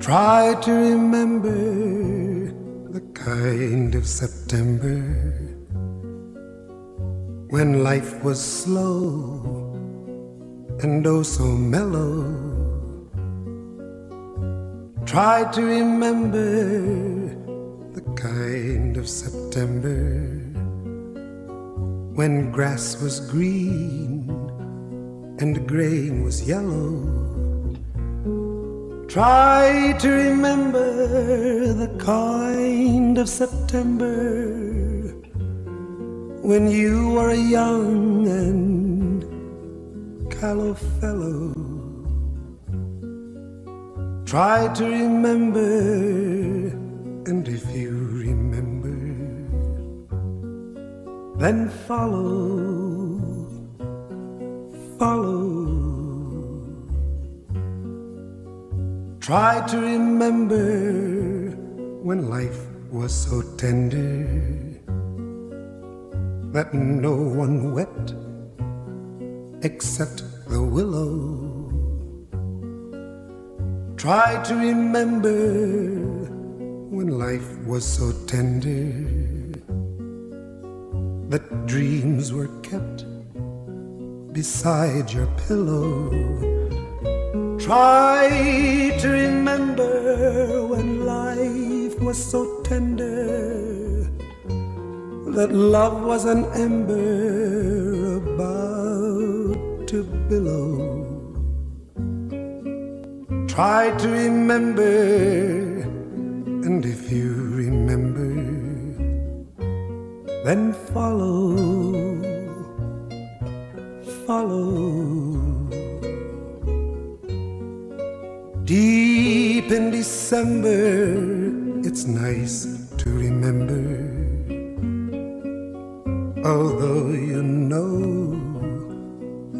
Try to remember the kind of September when life was slow and oh so mellow. Try to remember the kind of September when grass was green and grain was yellow. Try to remember the kind of September when you were a young and callow fellow. Try to remember, and if you remember, then follow, follow. Try to remember when life was so tender that no one wept except the willow. Try to remember when life was so tender that dreams were kept beside your pillow. Try was so tender that love was an ember about to billow. Try to remember, and if you remember, then follow, follow. Deep in December, it's nice to remember. Although you know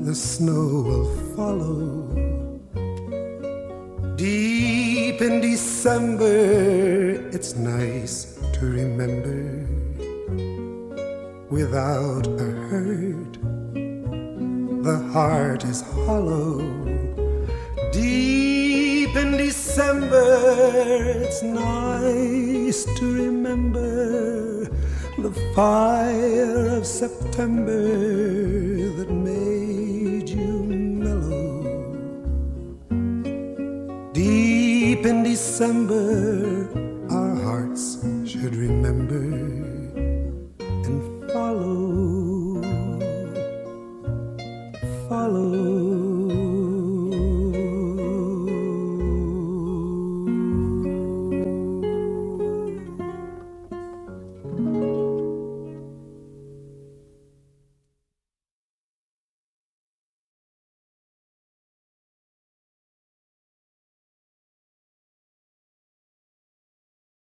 the snow will follow. Deep in December, it's nice to remember. Without a hurt, the heart is hollow. Deep in December, it's nice to remember the fire of September that made you mellow. Deep in December, our hearts should remember and follow.